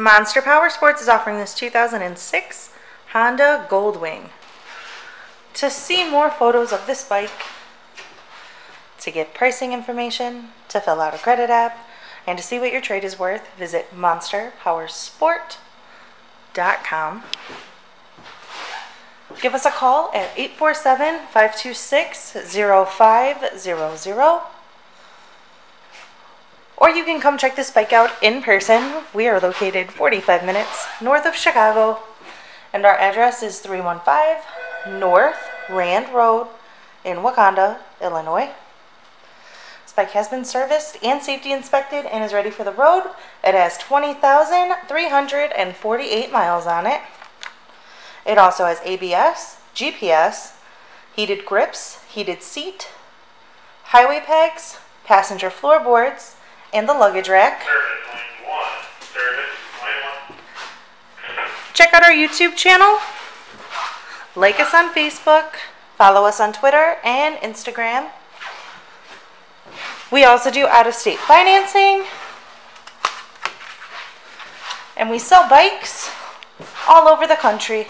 Monster Power Sports is offering this 2006 Honda Goldwing. To see more photos of this bike, to get pricing information, to fill out a credit app, and to see what your trade is worth, visit monsterpowersport.com. Give us a call at 847 526 0500. Or you can come check this bike out in person. We are located 45 minutes north of Chicago, and our address is 315 North Rand Road in Wauconda, Illinois. This bike has been serviced and safety inspected and is ready for the road. It has 20,348 miles on it. It also has ABS, GPS, heated grips, heated seat, highway pegs, passenger floorboards, and the luggage rack. Check out our YouTube channel. Like us on Facebook. Follow us on Twitter and Instagram. We also do out of state financing. And we sell bikes all over the country.